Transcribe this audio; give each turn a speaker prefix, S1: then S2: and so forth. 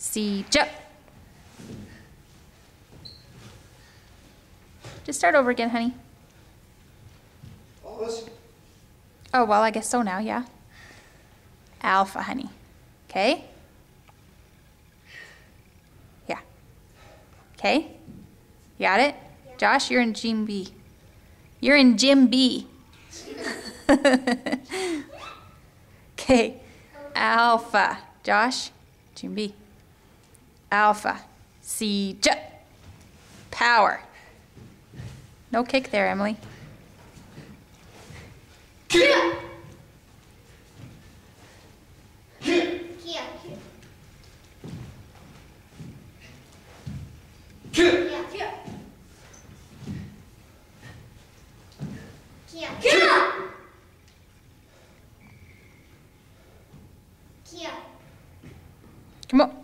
S1: C, J. Just start over again, honey. Oh, well, I guess so now, yeah. Alpha, honey. Okay? Yeah. Okay? You got it? Josh, you're in Gym B. You're in Gym B. okay. Alpha. Josh, Gym B alpha, CJ, power. No kick there, Emily.
S2: Kick!
S3: Kick!
S2: Kick!
S1: Come on.